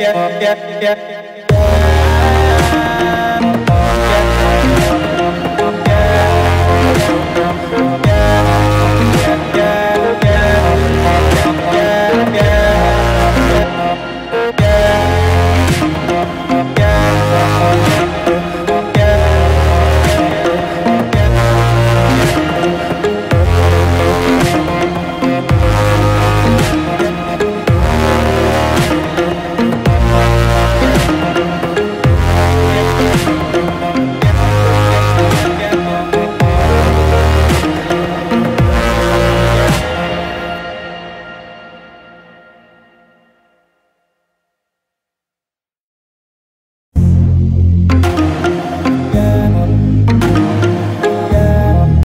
yeah, yeah, yeah.